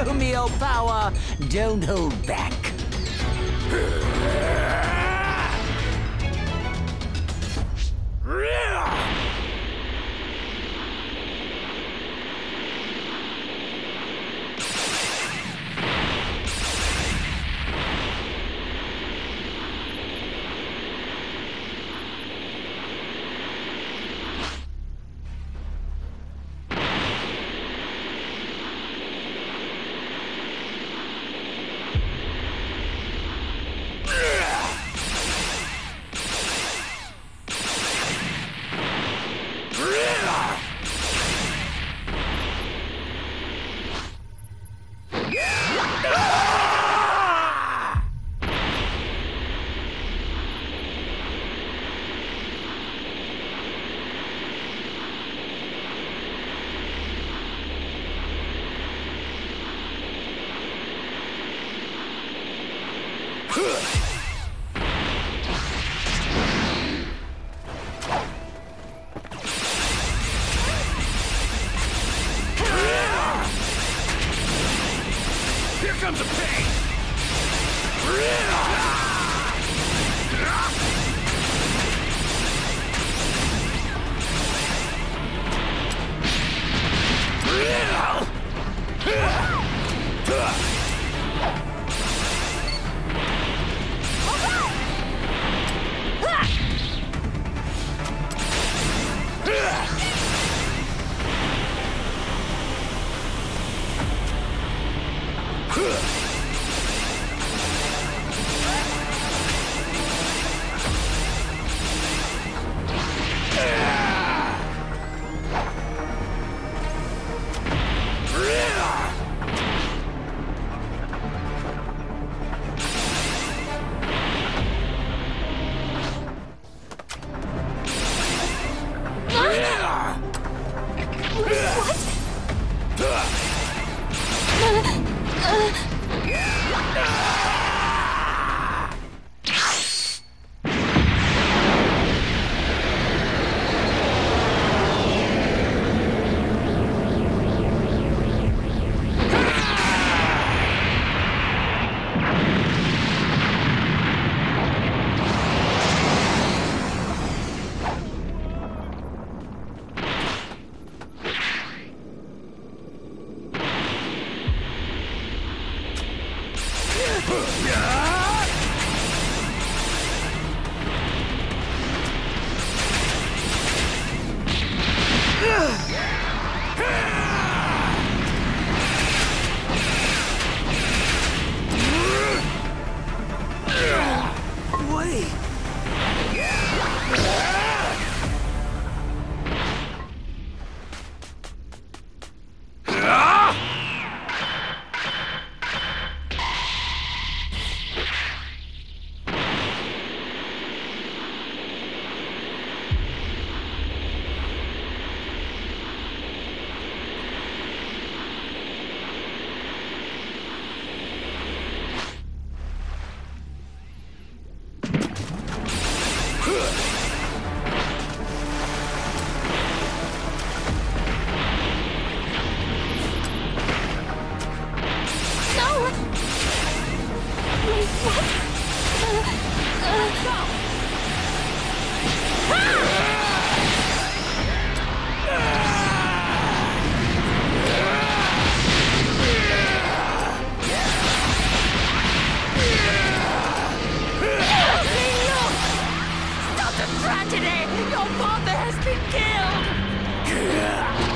Show power. Don't hold back. 呵 father has been killed!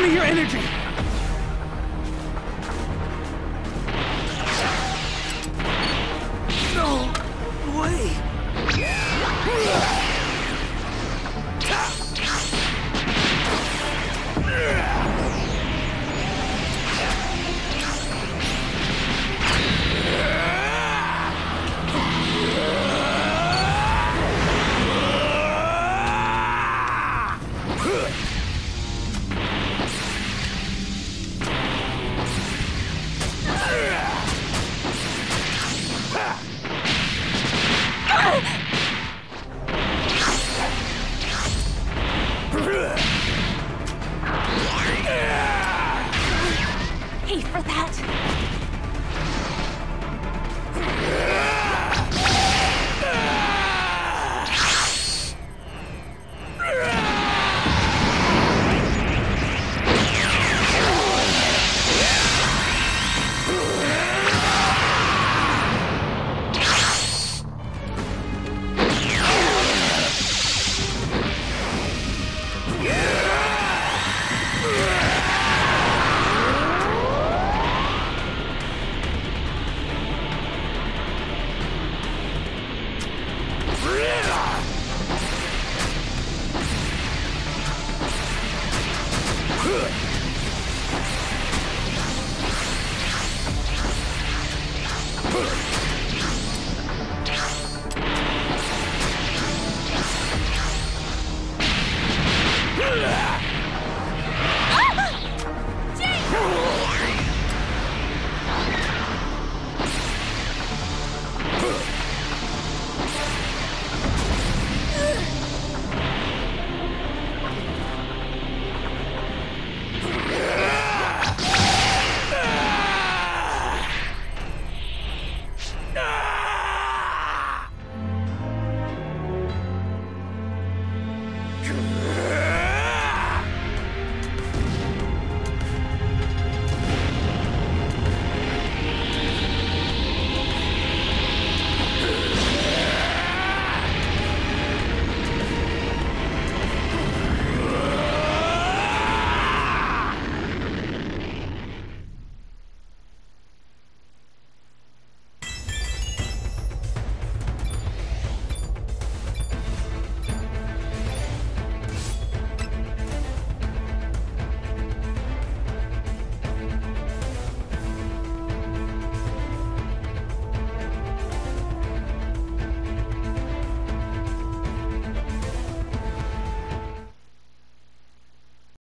Lend me your energy! Ugh.